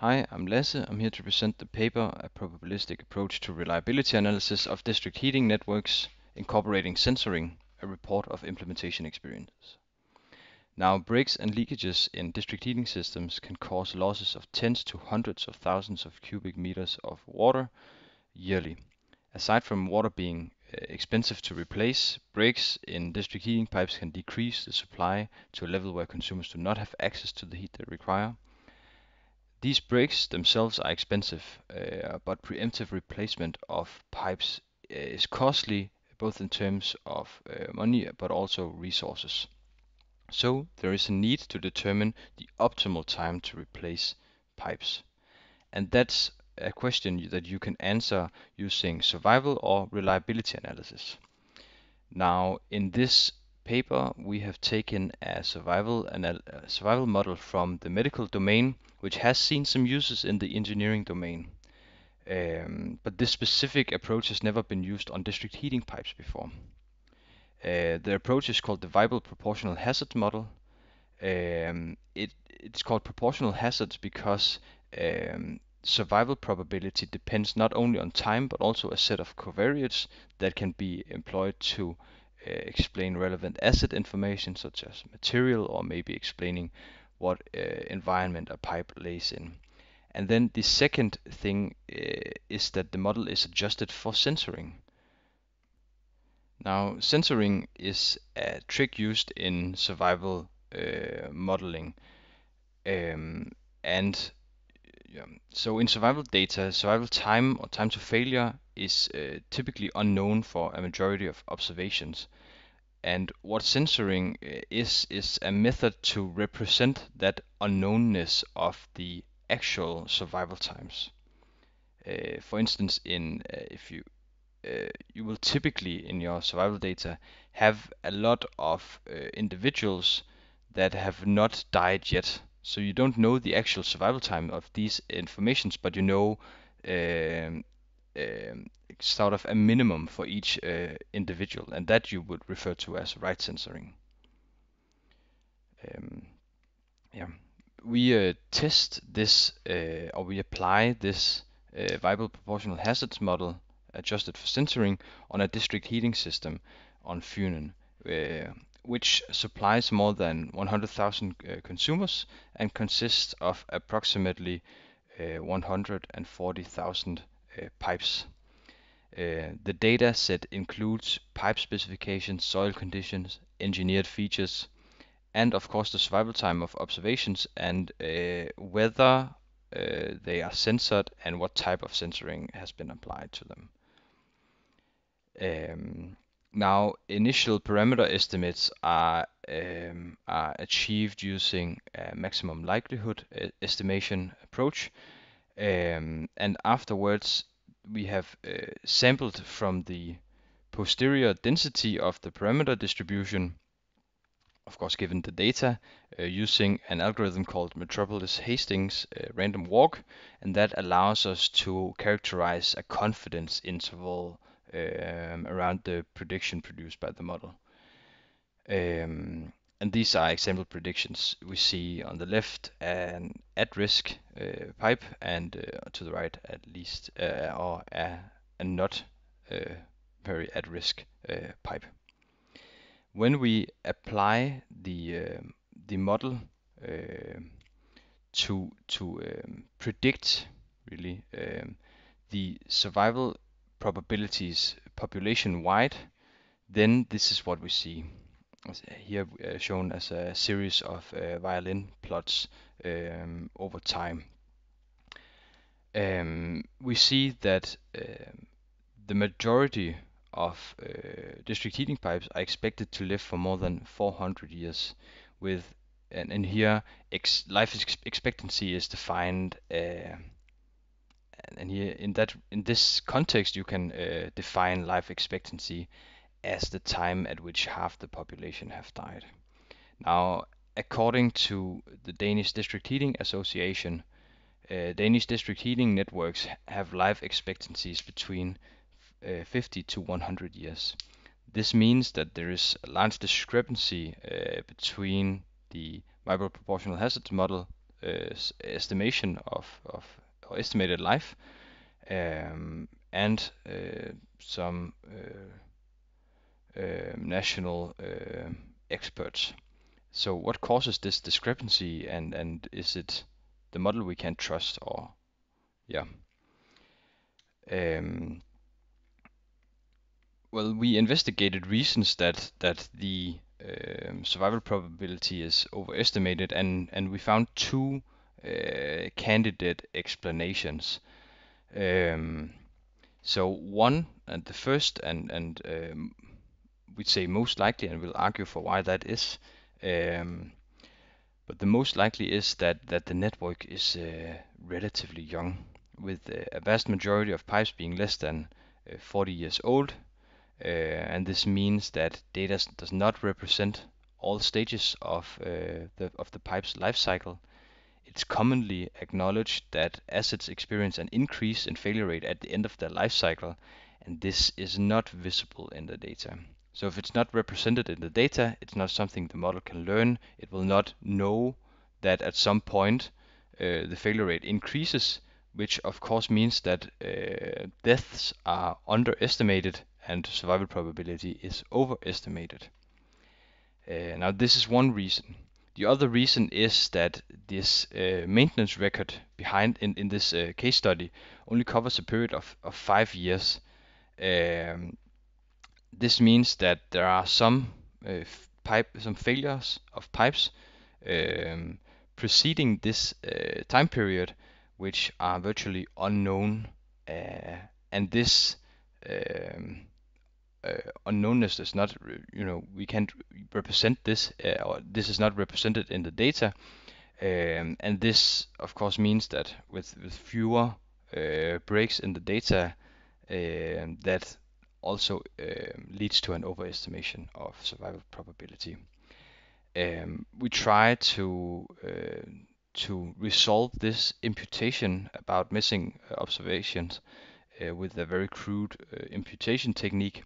Hi, I'm Lasse. I'm here to present the paper, A Probabilistic Approach to Reliability Analysis of District Heating Networks Incorporating Censoring, a report of implementation experiences. Now, breaks and leakages in district heating systems can cause losses of tens to hundreds of thousands of cubic meters of water yearly. Aside from water being uh, expensive to replace, breaks in district heating pipes can decrease the supply to a level where consumers do not have access to the heat they require these breaks themselves are expensive, uh, but preemptive replacement of pipes uh, is costly both in terms of uh, money but also resources. So there is a need to determine the optimal time to replace pipes. And that's a question that you can answer using survival or reliability analysis. Now in this paper, we have taken a survival, a survival model from the medical domain, which has seen some uses in the engineering domain. Um, but this specific approach has never been used on district heating pipes before. Uh, the approach is called the Weibull proportional hazard model. Um, it, it's called proportional hazards because um, survival probability depends not only on time but also a set of covariates that can be employed to explain relevant asset information such as material or maybe explaining what uh, environment a pipe lays in. And then the second thing uh, is that the model is adjusted for censoring. Now, censoring is a trick used in survival uh, modeling. Um, and yeah, so in survival data, survival time or time to failure is uh, typically unknown for a majority of observations. And what censoring uh, is, is a method to represent that unknownness of the actual survival times. Uh, for instance, in uh, if you uh, you will typically in your survival data have a lot of uh, individuals that have not died yet. So you don't know the actual survival time of these informations, but you know um, um, sort of a minimum for each uh, individual, and that you would refer to as right censoring. Um, yeah, we uh, test this uh, or we apply this uh, Weibull proportional hazards model adjusted for censoring on a district heating system on Funen, uh, which supplies more than 100,000 uh, consumers and consists of approximately 140,000 pipes. Uh, the data set includes pipe specifications, soil conditions, engineered features, and of course the survival time of observations and uh, whether uh, they are censored and what type of censoring has been applied to them. Um, now, initial parameter estimates are, um, are achieved using a maximum likelihood estimation approach, um, and afterwards we have uh, sampled from the posterior density of the parameter distribution, of course given the data, uh, using an algorithm called Metropolis Hastings uh, random walk, and that allows us to characterize a confidence interval um, around the prediction produced by the model. Um, and these are example predictions we see on the left an at-risk uh, pipe and uh, to the right at least uh, or a, a not uh, very at-risk uh, pipe. When we apply the um, the model um, to to um, predict really um, the survival probabilities population wide, then this is what we see here uh, shown as a series of uh, violin plots um, over time. Um, we see that um, the majority of uh, district heating pipes are expected to live for more than 400 years with and, and here ex life ex expectancy is defined uh, and here in that in this context you can uh, define life expectancy as the time at which half the population have died. Now, according to the Danish District Heating Association, uh, Danish district heating networks have life expectancies between uh, 50 to 100 years. This means that there is a large discrepancy uh, between the Weibull proportional hazards model uh, estimation of, of or estimated life um, and uh, some uh, national uh, experts. So what causes this discrepancy and, and is it the model we can trust or yeah. Um, well, we investigated reasons that that the um, survival probability is overestimated, and and we found two uh, candidate explanations. Um, so one and the first and and um, we'd say most likely, and we'll argue for why that is. Um, but the most likely is that that the network is uh, relatively young, with uh, a vast majority of pipes being less than uh, 40 years old, uh, and this means that data does not represent all stages of uh, the of the pipe's life cycle. It's commonly acknowledged that assets experience an increase in failure rate at the end of their life cycle, and this is not visible in the data. So if it's not represented in the data, it's not something the model can learn. It will not know that at some point uh, the failure rate increases, which of course means that uh, deaths are underestimated and survival probability is overestimated. Uh, now this is one reason. The other reason is that this uh, maintenance record behind in, in this uh, case study only covers a period of, of five years. Um, this means that there are some uh, pipe, some failures of pipes um, preceding this uh, time period, which are virtually unknown, uh, and this um, uh, unknownness is not, you know, we can't represent this, uh, or this is not represented in the data. Um, and this, of course, means that with, with fewer uh, breaks in the data, uh, that also um, leads to an overestimation of survival probability. Um, we try to uh, to resolve this imputation about missing observations uh, with a very crude uh, imputation technique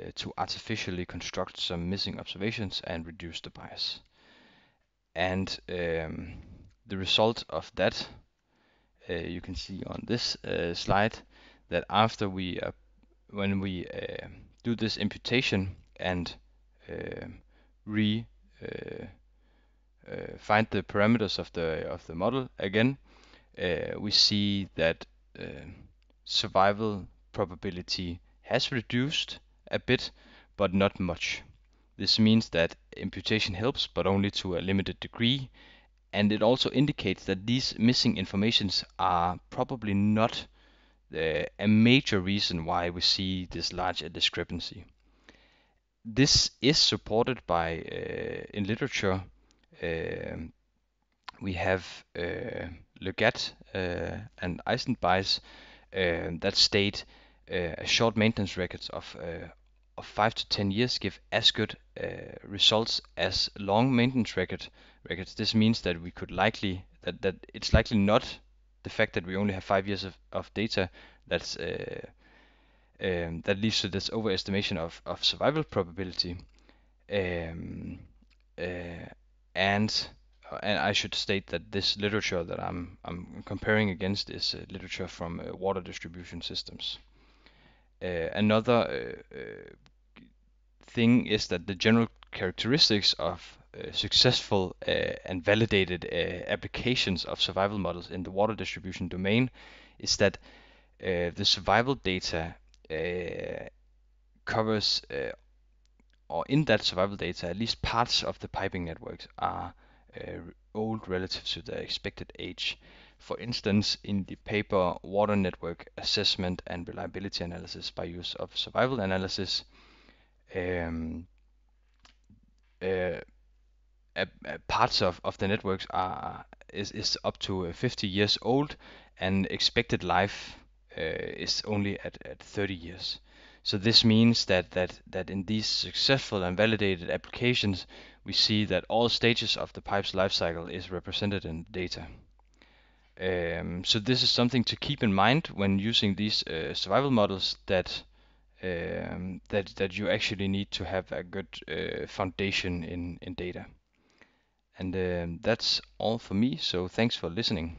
uh, to artificially construct some missing observations and reduce the bias. And um, the result of that, uh, you can see on this uh, slide, that after we, when we do this imputation and re uh, find the parameters of the of the model again, uh, we see that uh, survival probability has reduced a bit, but not much. This means that imputation helps, but only to a limited degree, and it also indicates that these missing informations are probably not uh, a major reason why we see this large discrepancy. This is supported by uh, in literature. Uh, we have uh, Le Gat uh, and Eisenbeis uh, that state uh, short maintenance records of of 5 to 10 years give as good uh, results as long maintenance record records. This means that we could likely that that it's likely not the fact that we only have five years of, of data that's uh, um, that leads to this overestimation of, of survival probability. Um, uh, and uh, and I should state that this literature that I'm I'm comparing against is uh, literature from uh, water distribution systems. Uh, another uh, thing is that the general characteristics of successful and validated applications of survival models in the water distribution domain is that the survival data covers or in that survival data, at least parts of the piping networks are uh, old relative to their expected age. For instance, in the paper Water Network Assessment and Reliability Analysis by use of survival analysis, um, uh, parts of, of the networks are is, is up to 50 years old and expected life uh, is only at, at 30 years. So this means that, that, that in these successful and validated applications, we see that all stages of the pipe's life cycle is represented in data. Um, so this is something to keep in mind when using these uh, survival models that um, that that you actually need to have a good uh, foundation in in data. And um, that's all for me, so thanks for listening.